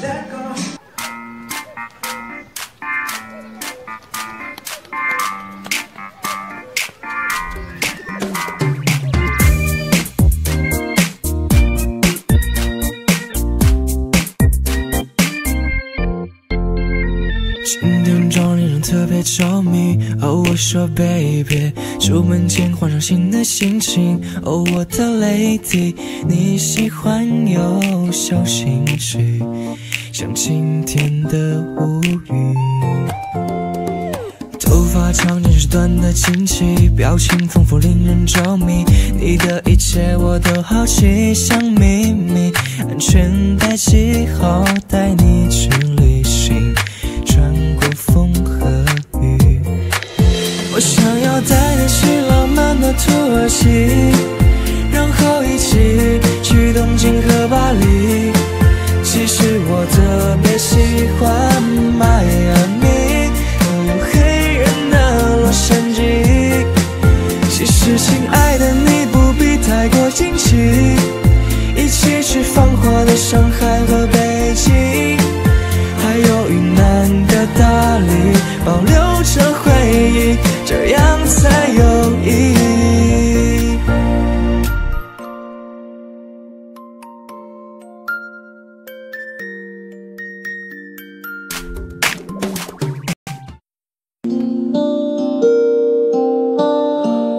that girl. 今天妆令人特别着迷，哦，我说 baby，出门前换上新的心情，哦，我的 lady，你喜欢有小心机，像今天的乌云。头发长见识短的惊奇，表情丰富令人着迷，你的一切我都好奇，像秘密，安全带系好，带你去想要带你去浪漫的土耳其，然后一起去东京和巴黎。其实我特别喜欢迈阿密，有黑人的洛杉矶。其实亲爱的你不必太过惊奇，一起去繁华的上海和北京，还有云南的大理，保留着回这样才有意义。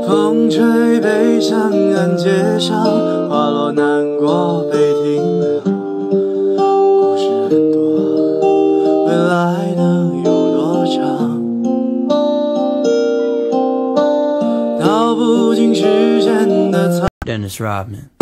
风吹北向安街上，花落难过 Dennis Rodman.